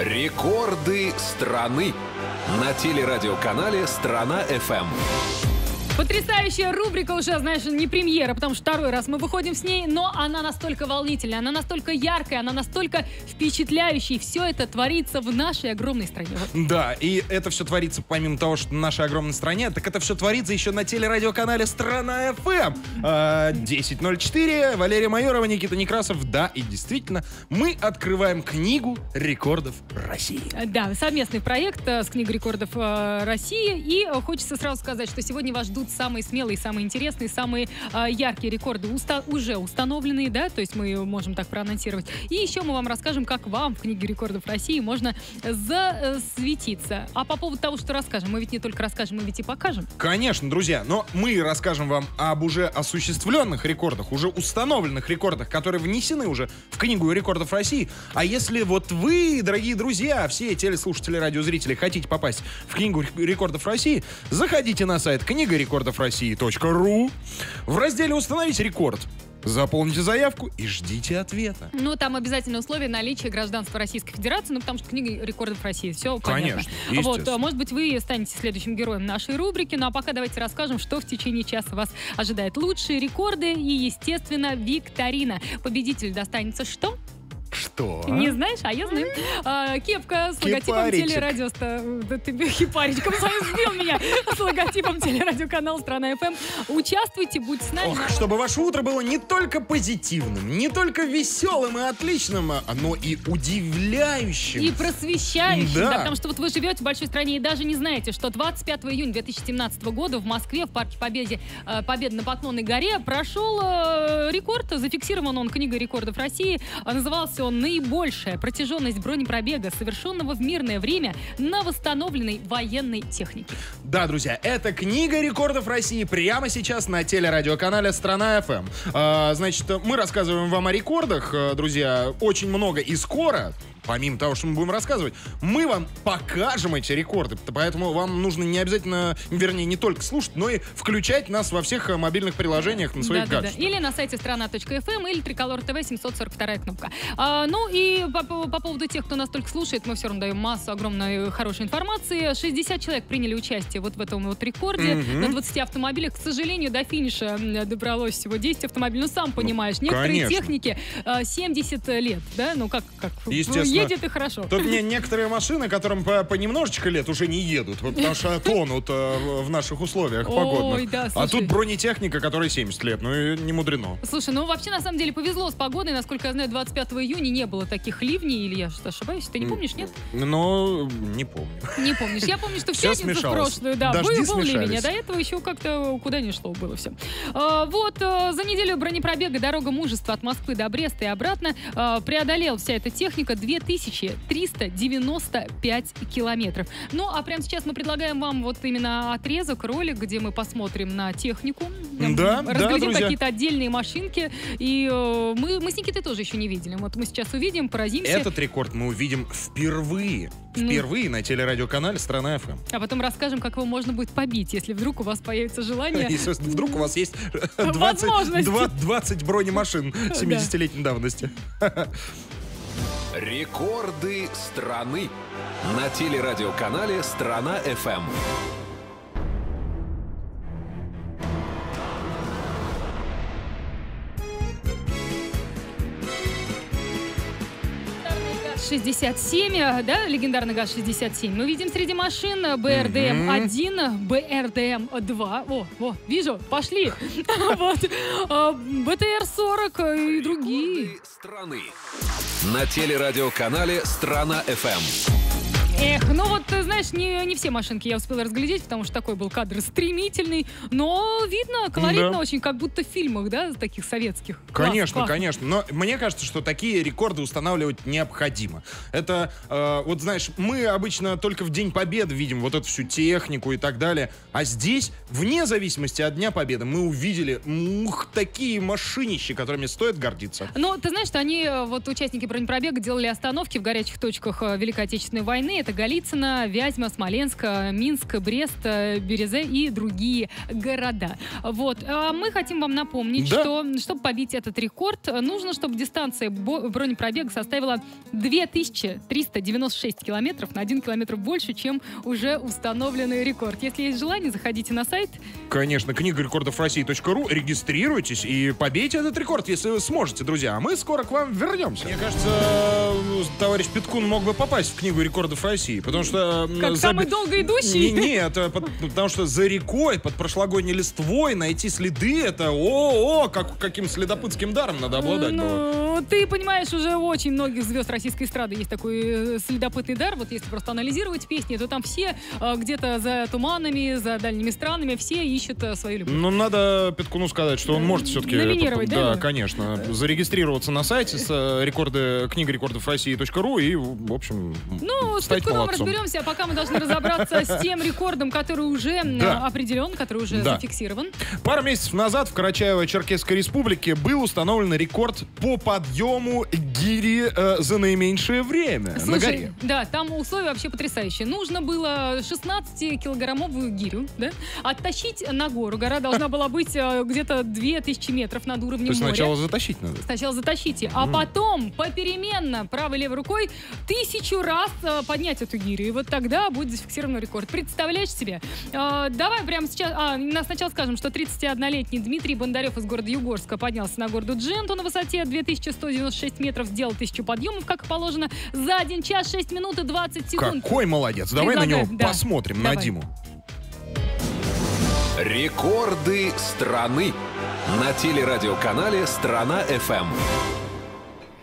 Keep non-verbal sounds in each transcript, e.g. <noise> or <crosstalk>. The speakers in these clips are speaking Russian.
Рекорды страны на телерадиоканале Страна FM. Потрясающая рубрика уже, знаешь, не премьера, потому что второй раз мы выходим с ней, но она настолько волнительная, она настолько яркая, она настолько впечатляющая, и все это творится в нашей огромной стране. Да, и это все творится, помимо того, что в нашей огромной стране, так это все творится еще на телерадиоканале Страна ФМ. А, 10.04, Валерия Майорова, Никита Некрасов. Да, и действительно, мы открываем книгу рекордов России. Да, совместный проект э, с книгой рекордов э, России, и э, хочется сразу сказать, что сегодня вас ждут самые смелые, самые интересные, самые э, яркие рекорды уста- уже установленные, да, то есть мы можем так проанонсировать. И еще мы вам расскажем, как вам в книге рекордов России можно засветиться. А по поводу того, что расскажем, мы ведь не только расскажем, мы ведь и покажем. Конечно, друзья, но мы расскажем вам об уже осуществленных рекордах, уже установленных рекордах, которые внесены уже в книгу рекордов России. А если вот вы, дорогие друзья, все телеслушатели, радиозрители, хотите попасть в книгу рекордов России, заходите на сайт книга рекордов России.ру в разделе «Установить рекорд». Заполните заявку и ждите ответа. Ну, там обязательно условие наличия гражданства Российской Федерации, ну, потому что книга рекордов России, все понятно. Конечно, Вот, а, может быть, вы станете следующим героем нашей рубрики, ну, а пока давайте расскажем, что в течение часа вас ожидает. Лучшие рекорды и, естественно, викторина. Победитель достанется что? Что? Не знаешь, а я знаю. А, кепка с логотипом Кипаричек. телерадио... Да ты <laughs> хипаричком своим сбил меня. <laughs> С логотипом телерадиоканал Страна ФМ. Участвуйте, будь с нами. Ох, чтобы ваше утро было не только позитивным, не только веселым и отличным, а- но и удивляющим. И просвещающим, Да. да. потому что вот вы живете в большой стране и даже не знаете, что 25 июня 2017 года в Москве в парке э, Победы на Поклонной горе прошел э, рекорд, зафиксирован он книгой рекордов России, назывался «Наибольшая протяженность бронепробега, совершенного в мирное время на восстановленной военной технике». Да, друзья, это книга рекордов России прямо сейчас на телерадиоканале Страна ФМ. А, значит, мы рассказываем вам о рекордах, э, друзья, очень много и скоро. Помимо того, что мы будем рассказывать, мы вам покажем эти рекорды. Поэтому вам нужно не обязательно, вернее, не только слушать, но и включать нас во всех э, мобильных приложениях на своих Да-да-да. гаджетах. Или на сайте страна.фм, или Триколор ТВ 742 кнопка. А, ну и по, по- по поводу тех, кто нас только слушает, мы все равно даем массу огромной хорошей информации. 60 человек приняли участие вот в этом вот рекорде Мгм. на 20 автомобилях. К сожалению, до финиша добралось всего 10 автомобилей. Ну, сам понимаешь, некоторые конечно. техники а, 70 лет, да? Ну, как, как Естественно. Едет и хорошо. Тут мне некоторые машины, которым по, по немножечко лет уже не едут, потому что тонут э, в наших условиях Ой, погодных. да, а тут бронетехника, которой 70 лет, ну и не мудрено. Слушай, ну вообще на самом деле повезло с погодой. Насколько я знаю, 25 июня не было таких ливней. Или я что, ошибаюсь? Ты не помнишь, нет? Но не помню. Не помнишь. Я помню, что в Всё пятницу в смешалось. прошлую, да, Дожди был, был ливень, а до этого еще как-то куда не шло было все. вот э, за неделю бронепробега дорога мужества от Москвы до Бреста и обратно э, преодолел вся эта техника 2395 километров. Ну, а прямо сейчас мы предлагаем вам вот именно отрезок, ролик, где мы посмотрим на технику. Да, да, Разглядим друзья. какие-то отдельные машинки. И э, мы, мы с Никитой тоже еще не видели. Вот мы сейчас увидим, поразимся. Этот рекорд мы увидим впервые. Ну. Впервые на телерадиоканале Страна ФМ. А потом расскажем, как его можно будет побить, если вдруг у вас появится желание. <laughs> Если вдруг у вас есть <laughs> 20, Возможность. 20 бронемашин <laughs> 70-летней давности. Рекорды страны. На телерадиоканале Страна ГАЗ-67, э, да, легендарный ГАЗ-67. Мы видим среди машин э, БРДМ-1, БРДМ-2. О, о, вижу, пошли. <laughs> Вот. э, БТР-40 и другие. Страны на телерадиоканале Страна FM. Эх, ну вот, знаешь, не, не все машинки я успела разглядеть, потому что такой был кадр стремительный, но видно, колоритно Да. очень, как будто в фильмах, да, таких советских. Класс, Конечно, классно. конечно. Но мне кажется, что такие рекорды устанавливать необходимо. Это, э, вот знаешь, мы обычно только в День Победы видим вот эту всю технику и так далее. А здесь, вне зависимости от Дня Победы, мы увидели, ух, такие машинищи, которыми стоит гордиться. Ну, ты знаешь, что они, э, вот участники бронепробега, делали остановки в горячих точках э, Великой Отечественной войны. Это Голицыно, Вязьма, Смоленск, Минск, Брест, э, Березе и другие города. Вот. А мы хотим вам напомнить, Да. что чтобы побить этот рекорд, нужно, чтобы дистанция бронепробега составила 2396 километров на 1 километр больше, чем уже установленный рекорд. Если есть желание, заходите на сайт. Конечно, книга рекордов России.ру. Регистрируйтесь и побейте этот рекорд, если вы сможете, друзья. А мы скоро к вам вернемся. Мне кажется, товарищ Петкун мог бы попасть в книгу рекордов России, потому что... Как за самый долго идущий. Не- Нет, под- потому что за рекой, под прошлогодней листвой найти следы, это о-о, как, каким следопытским даром надо обладать было. Ну, ты понимаешь, уже очень многих звезд российской эстрады есть такой э, следопытный дар. Вот если просто анализировать песни, то там все э, где-то за туманами, за дальними странами, все ищут э, свою любовь. Ну, надо Петкуну сказать, что он может все-таки... Номинировать, да, Да, конечно. Зарегистрироваться на сайте с рекорды, книга рекордов России.ру и, в общем, Ну, стать Петкуном молодцом. разберемся, а пока мы должны разобраться с тем рекордом, который уже Да. определен, который уже Да. зафиксирован. Пару месяцев назад в Карачаево-Черкесской республике был установлен рекорд по подъему гири э, за наименьшее время на Слушай, горе. да, там условия вообще потрясающие. Нужно было 16-килограммовую гирю, да, оттащить на гору. Гора должна была быть э, где-то 2000 метров над уровнем То есть моря. сначала затащить надо. Сначала затащите, а потом попеременно правой и левой рукой тысячу раз э, поднять эту гирю. И вот тогда будет зафиксирован рекорд. Представляешь себе? Э, давай прямо сейчас... А, на- сначала скажем, что 31-летний Дмитрий Бондарев из города Югорска поднялся на гору Дженту на высоте 2196 метров, сделал тысячу подъемов, как и положено, за 1 час 6 минут и 20 секунд. Какой молодец. Давай на Предлагаю, него да. посмотрим, на Давай. Диму. Рекорды страны на телерадиоканале «Страна ФМ».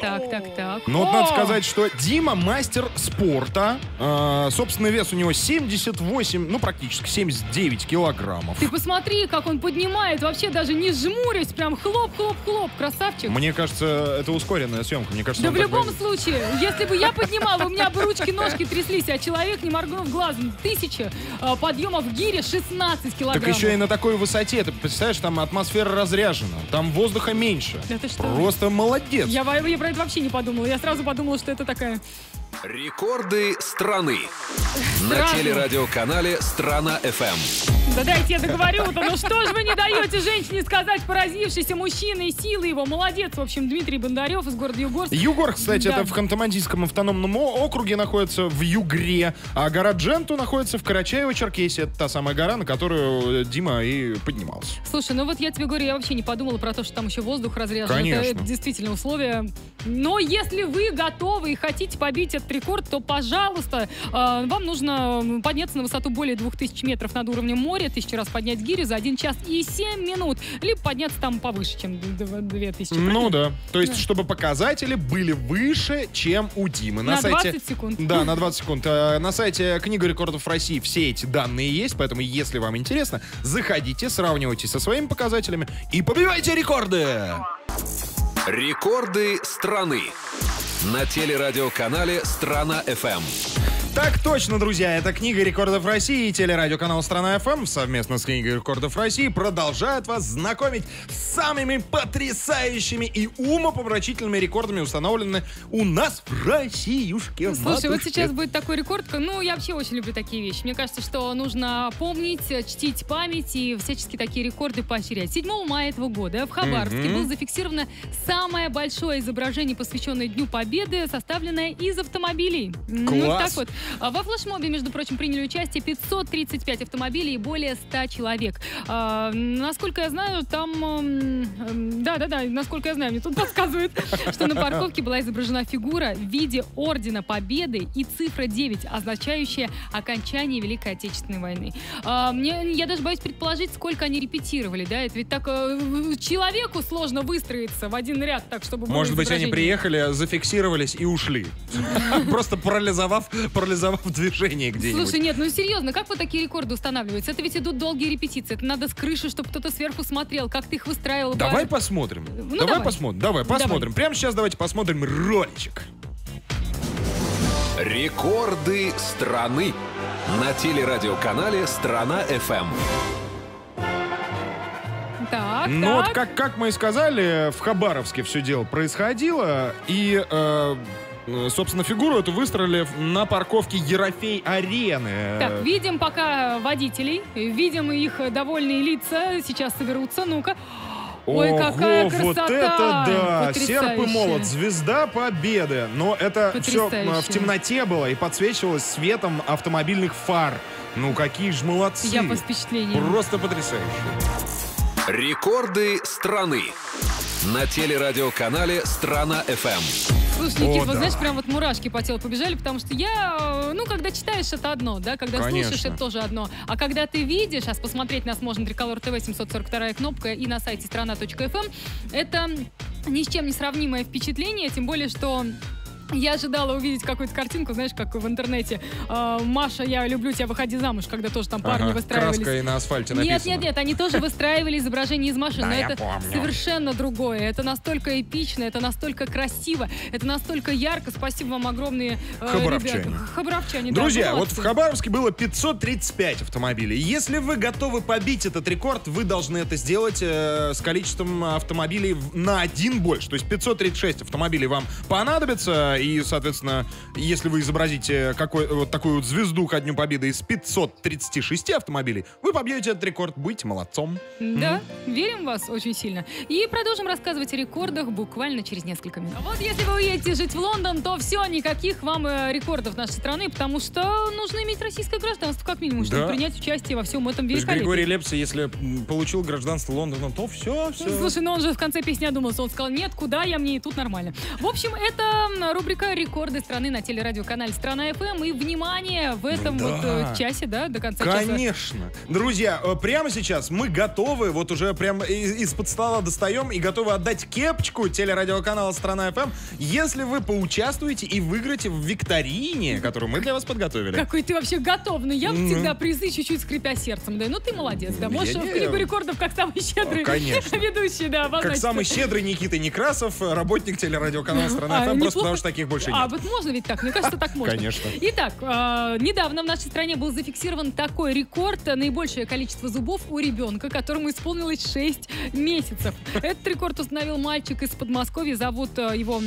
Так, так, так. Ну вот надо сказать, что Дима мастер спорта. Э, собственный вес у него 78, ну практически 79 килограммов. Ты посмотри, как он поднимает, вообще даже не жмурясь, прям хлоп-хлоп-хлоп, красавчик. Мне кажется, это ускоренная съемка. Мне кажется, Да в любом бы- случае, если бы я поднимала, у меня бы ручки-ножки тряслись, а человек, не моргнув глазом, тысяча э, подъемов в гире 16 килограммов. Так еще и на такой высоте, ты представляешь, там атмосфера разряжена, там воздуха меньше. Да ты что? Просто молодец. Я, я про это вообще не подумала. Я сразу подумала, что это такая... Рекорды страны на телерадиоканале «Страна ФМ». Да дайте я договорю-то, ну что ж вы не даете женщине сказать поразившийся мужчиной силы его? Молодец, в общем, Дмитрий Бондарев из города Югорск. Югор, кстати, Да. это в Ханты-Мансийском автономном округе находится в Югре, а гора Дженту находится в Карачаево-Черкесии. Это та самая гора, на которую э, Дима и поднимался. Слушай, ну вот я тебе говорю, я вообще не подумала про то, что там еще воздух разряжен. Конечно. Это, это действительно условия. Но если вы готовы и хотите побить этот рекорд, то, пожалуйста, э, вам нужно подняться на высоту более 2000 метров над уровнем моря, тысячу раз поднять гири за 1 час и 7 минут, либо подняться там повыше, чем д- д- 2000. Ну да. То есть, Да. чтобы показатели были выше, чем у Димы. На сайте... 20 секунд. Да, на 20 секунд. Э, На сайте Книга рекордов России все эти данные есть, поэтому, если вам интересно, заходите, сравнивайте со своими показателями и побивайте рекорды! Рекорды страны на телерадиоканале «Страна ФМ». Так точно, друзья, это Книга рекордов России и телерадиоканал Страна ФМ совместно с Книгой рекордов России продолжают вас знакомить с самыми потрясающими и умопомрачительными рекордами, установленными у нас в Россиюшке. Слушай, вот матушке. сейчас будет такой рекорд. Ну, я вообще очень люблю такие вещи. Мне кажется, что нужно помнить, э, чтить память и всячески такие рекорды поощрять. 7 мая этого года в Хабаровске Мгм. было зафиксировано самое большое изображение, посвященное Дню Победы, составленное из автомобилей. Ну, Класс. так вот. А Во флешмобе, между прочим, приняли участие 535 автомобилей и более 100 человек. А, насколько я знаю, там... Да-да-да, насколько я знаю, мне тут подсказывают, <laughs> что на парковке была изображена фигура в виде Ордена Победы и цифра 9, означающая окончание Великой Отечественной войны. А, мне, я даже боюсь предположить, сколько они репетировали, да? Это ведь так э, человеку сложно выстроиться в один ряд, так, чтобы Может быть, они приехали, зафиксировались и ушли. <laughs> Просто парализовав, парализовав движение где-нибудь. Слушай, нет, ну серьезно, как вот такие рекорды устанавливаются? Это ведь идут долгие репетиции. Это надо с крыши, чтобы кто-то сверху смотрел, как ты их выстраивал. Давай по- посмотрим. Ну, давай, давай. посмотрим. Давай Давай. посмотрим. Прямо сейчас давайте посмотрим роличек. Рекорды страны на телерадиоканале «Страна ФМ». Так, Ну вот как, как мы и сказали, в Хабаровске все дело происходило, и э, собственно, фигуру эту выстроили на парковке Ерофей-арены. Так, видим пока водителей, видим их довольные лица. Сейчас соберутся. Ну-ка. Ой, Ого, какая красота! вот это да! Серп и Потрясающе. молот, звезда победы. Но это все Потрясающе. в темноте было и подсвечивалось светом автомобильных фар. Ну какие же молодцы! Я под впечатлением. Просто потрясающе. Рекорды страны. На телерадиоканале «Страна FM. Слушай, Никит, О, вот да. знаешь, прям вот мурашки по телу побежали, потому что я, э, ну, когда читаешь, это одно, да, когда слушаешь, Конечно. это тоже одно. А когда ты видишь, сейчас посмотреть нас можно Триколор ТВ 742 кнопка и на сайте страна.фм, это ни с чем не сравнимое впечатление, тем более, что я ожидала увидеть какую-то картинку, знаешь, как в интернете. э, Маша, я люблю тебя, выходи замуж, когда тоже там парни Ага, выстраивались. Краской на асфальте Нет, написано. нет, нет, они тоже выстраивали изображение из машин, Да, но это помню. совершенно другое. Это настолько эпично, это настолько красиво, это настолько ярко. Спасибо вам огромные э, Хабаровчане. ребята. Хабаровчане, да, Друзья, вы вот в. Хабаровске было 535 автомобилей. Если вы готовы побить этот рекорд, вы должны это сделать э, с количеством автомобилей на один больше. То есть 536 автомобилей вам понадобится. И, соответственно, если вы изобразите какой, вот такую вот звезду ко Дню Победы из 536 автомобилей, вы побьете этот рекорд. Будьте молодцом. Да, верим в вас очень сильно. И продолжим рассказывать о рекордах буквально через несколько минут. Вот если вы уедете жить в Лондон, то все, никаких вам э, рекордов нашей страны, потому что нужно иметь российское гражданство, как минимум, чтобы Да. принять участие во всем этом То есть великолепии. Григорий Лепс, если получил гражданство Лондона, то все, все. Слушай, ну он же в конце песни одумался. Он сказал, нет, куда я, мне и тут нормально. В общем, это м, рубрика «Рекорды страны» на телерадиоканале «Страна ФМ». И, внимание, в этом Да. вот э, часе, да, до конца часа. Конечно. Друзья, э, прямо сейчас мы готовы, вот уже прям из- из-под стола достаем и готовы отдать кепочку телерадиоканала «Страна ФМ», если вы поучаствуете и выиграете в викторине, которую мы для вас подготовили. Какой ты вообще готов. Ну, я Мгм. всегда призы чуть-чуть скрипя сердцем. Да, ну ты молодец, да. Я Можешь не- в книгу рекордов как самый щедрый конечно. <laughs> ведущий, да, Как самый щедрый Никита Некрасов, работник телерадиоканала «Страна А, ФМ», просто потому что таких больше А, нет. вот можно ведь так? Мне кажется, так можно. Конечно. Итак, э, недавно в нашей стране был зафиксирован такой рекорд. Наибольшее количество зубов у ребенка, которому исполнилось 6 месяцев. Этот рекорд установил мальчик из Подмосковья. Зовут э, его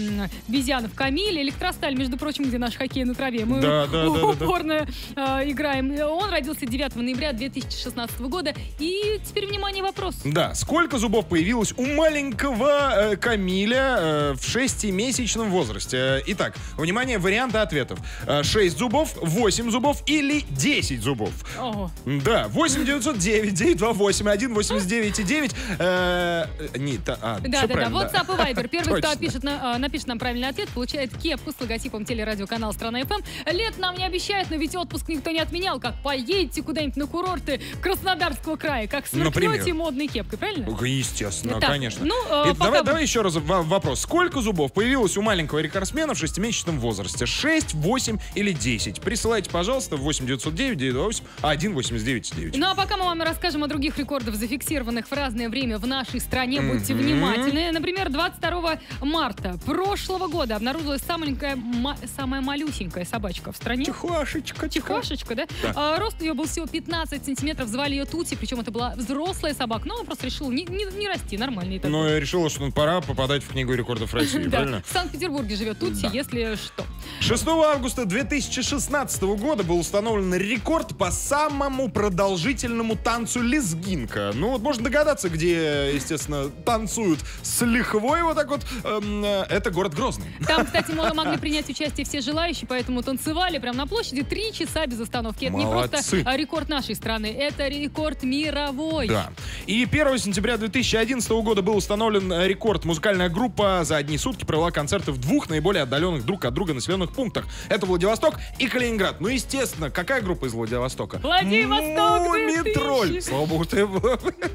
Безьянов Камиль. Электросталь, между прочим, где наш хоккей на траве. Мы Да, да, да, да, да. упорно э, играем. Он родился 9 ноября 2016 года. И теперь, внимание, вопрос. Да, сколько зубов появилось у маленького э, Камиля э, в шестимесячном возрасте? Э, Итак, внимание, варианты ответов. 6 зубов, 8 зубов или 10 зубов? Ого. Да, 8 909 928 1 89 и 9. Э, не, та- а, Да, да, да. правильно, WhatsApp и Viber. Первый, кто опишет на- а, напишет нам правильный ответ, получает кепку с логотипом телерадиоканала «Страна ФМ». Лет нам не обещают, но ведь отпуск никто не отменял. Как поедете куда-нибудь на курорты Краснодарского края, как сверкнете модной кепкой, правильно? Естественно, Так, конечно. ну, э, И пока давай, давай еще раз вопрос. Сколько зубов появилось у маленького рекордсмена в шестимесячном возрасте? 6, 8 или 10? Присылайте, пожалуйста, в 8 909 928 1 89 9. Ну а пока мы вам расскажем о других рекордах, зафиксированных в разное время в нашей стране, будьте Мгм. внимательны. Например, 22 марта прошлого года обнаружилась самая, ма- самая малюсенькая собачка в стране. Тихошечка, Тихошечка, да? Да. А, рост ее был всего 15 сантиметров, звали ее Тути, причем это была взрослая собака, но она просто решила не, не- не расти, нормальный такой. Но я решила, что ну, пора попадать в книгу рекордов России, <laughs> правильно? в Санкт-Петербурге живет Тути, Да. если что. 6 августа 2016 года был установлен рекорд по самому продолжительному танцу лезгинка. Ну вот можно догадаться, где, естественно, танцуют с лихвой вот так вот. Эм, э, это город Грозный. Там, <laughs> кстати, мо- могли принять участие все желающие, поэтому танцевали прямо на площади три часа без остановки. Это не Молодцы. просто а, рекорд нашей страны, это рекорд мировой. Да. И 1 сентября 2011 года был установлен э, рекорд. Музыкальная группа за одни сутки провела концерты в двух наиболее отдаленных друг от друга населенных пунктах. Это Владивосток и Калининград. Ну, естественно, какая группа из Владивостока? Владивосток Мумитроль. 2000. Слава богу, <laughs> ты...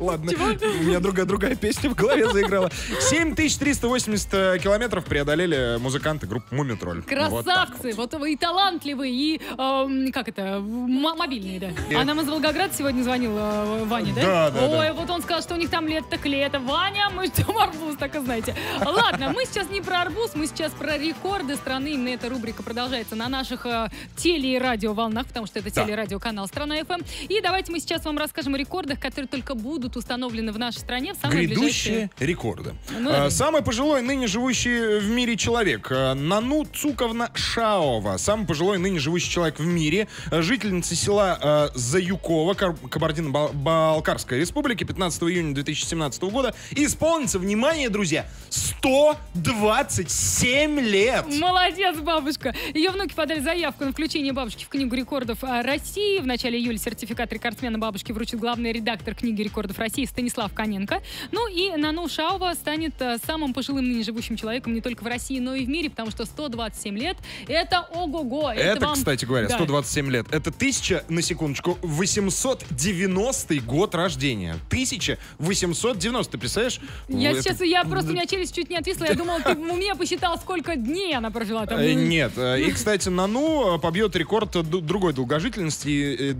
Ладно, у меня другая другая песня в голове заиграла. 7380 э, километров преодолели музыканты группы Мумитроль. Красавцы, вот вы и талантливые, и, эм, как это, мобильные, да. А нам из Волгограда сегодня звонил э, Ваня, да? Да, да, Ой, вот он сказал, что у них там лето так лето. Ваня, мы <laughs> ждем арбуз, так и знаете. Ладно, мы сейчас не про арбуз, мы сейчас про рекорды страны. Именно это эта рубрика продолжается на наших э, теле- и радиоволнах, потому что это Да. телерадиоканал «Страна ФМ». И давайте мы сейчас вам расскажем о рекордах, которые только будут установлены в нашей стране в самые Грядущие ближайшие... рекорды. Ну, А, давай. Самый пожилой ныне живущий в мире человек. а, Нану Цуковна Шаова. Самый пожилой ныне живущий человек в мире. а, Жительница села а, Заюкова, Кар- Кабардино-Балкарской республики, 15 июня 2017 года. Исполнится, внимание, друзья, 127 лет! Молодец, бабушка! Ее внуки подали заявку на включение бабушки в Книгу рекордов а, России. В начале июля сертификат рекордсмена бабушки вручит главный редактор Книги рекордов России Станислав Коненко. Ну и Нану Шаува станет а, самым пожилым ныне живущим человеком не только в России, но и в мире, потому что 127 лет — это ого-го! Это, вам- кстати говоря, Да. 127 лет. Это 1000, на секундочку, 890 год рождения. 1890, ты представляешь? Я это- сейчас, я просто, у меня челюсть чуть не отвисла, я думала, ты в уме посчитал, сколько дней она прожила там. Э, Нет. э, И, кстати, Нану э, побьет рекорд э, другой долгожительности.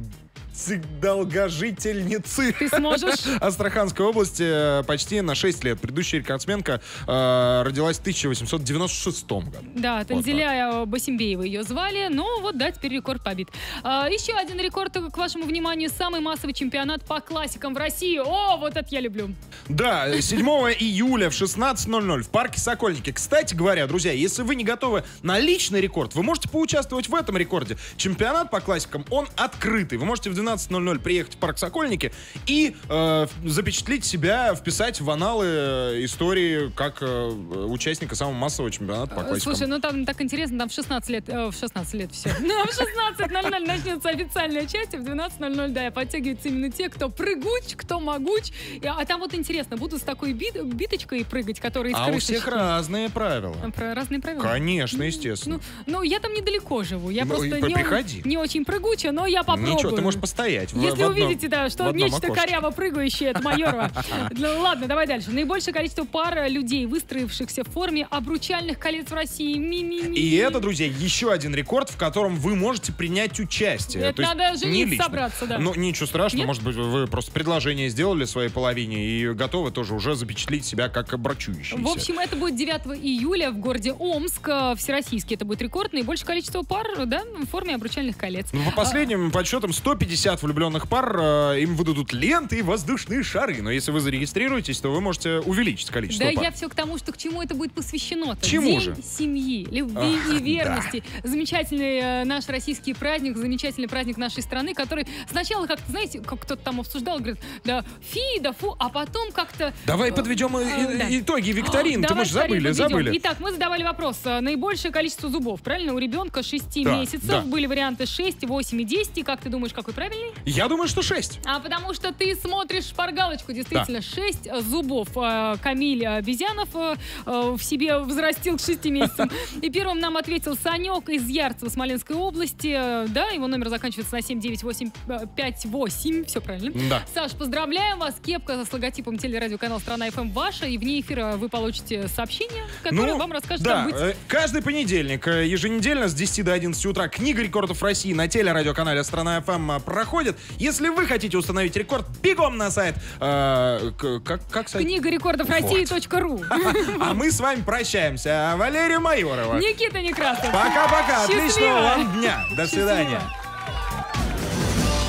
Э, Долгожительницы Ты сможешь? <laughs> Астраханской области э, почти на 6 лет. Предыдущая рекордсменка э, родилась в 1896 году. Да, Танзеля Басимбеева ее звали, но вот да, теперь рекорд побит. А, еще один рекорд к вашему вниманию. Самый массовый чемпионат по классикам в России. О, вот это я люблю. Да, э, 7 <laughs> июля в 16.00 в парке Сокольники. Кстати говоря, друзья, если вы не готовы на личный рекорд, вы можете поучаствовать в этом рекорде. Чемпионат по классикам, он открытый. Вы можете в 12.00 приехать в парк Сокольники и э, запечатлеть себя, вписать в аналы э, истории как э, участника самого массового чемпионата по Э, классикам. Слушай, ну там так интересно, там в 16 лет, э, в 16 лет все. <laughs> Ну, в 16.00 начнется официальная часть, а в 12.00, да, подтягиваются именно те, кто прыгуч, кто могуч. И- А там вот интересно, будут с такой бит- биточкой прыгать, которые из а у крышечки? всех разные правила. Про разные правила? Конечно, естественно. Ну, ну, я там недалеко живу. Я Ну, просто и не, приходи. не очень прыгуча, но я попробую. Ничего, ты можешь постоять. В- Если в одном- увидите, да, в что одном нечто окошке. коряво прыгающее, это Майорова. Ну, <laughs> ладно, давай дальше. Наибольшее количество пар людей, выстроившихся в форме обручальных колец в России. Ми-ми-ми. И это, друзья, еще один рекорд, в котором вы можете принять участие. Это надо жениться, собраться, да. Ну, ничего страшного, Нет? может быть, вы просто предложение сделали своей половине и готовы тоже уже запечатлить себя как обрачующийся. В общем, это будет 9 июля в городе Омск. э, Всероссийский это будет рекорд. Наибольшее количество пар, да, в форме обручальных колец. Ну, по последним подсчетам, 150 влюбленных пар, э, им выдадут ленты и воздушные шары. Но если вы зарегистрируетесь, то вы можете увеличить количество Да пар. я все к тому, что к чему это будет посвящено. -то. Чему День же? семьи, любви Ах, и верности. Замечательный э, наш российский праздник, замечательный праздник нашей страны, который сначала как-то, знаете, как кто-то там обсуждал, говорит, да фи, да фу, а потом как-то... Давай э, подведем и- э, и- да. итоги викторин. Может, скорее забыли, забыли. Итак, мы задавали вопрос. э, Наибольшее количество зубов, правильно? У ребенка 6 Да, месяцев. да. Были варианты 6, 8 и 10. И как ты думаешь, какой правильный? Я думаю, что 6. А потому что ты смотришь шпаргалочку, действительно, шесть э, зубов э, Камиль Обезьянов э, э, в себе взрастил к шести месяцам. <laughs> И первым нам ответил Санек из Ярцева, Смоленской области. Да, его номер заканчивается на 79858, все правильно. Да. Саш, поздравляем вас. Кепка с логотипом телерадиоканал «Страна ФМ» ваша. И вне эфира вы получите сообщение, которое вам расскажет, Ну, да, как быть. каждый понедельник, еженедельно с 10 до 11 утра книга рекордов России на телерадиоканале «Страна ФМ» э, проходит. Если вы хотите установить рекорд, бегом на сайт. э, как, как сайт? Книга рекордов. России.ру. <laughs> А мы с вами прощаемся. Валерия Майорова. Никита Некрасов. Пока-пока. Отличного вам дня. До свидания.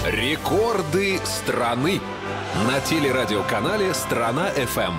Рекорды страны на телерадиоканале «Страна FM».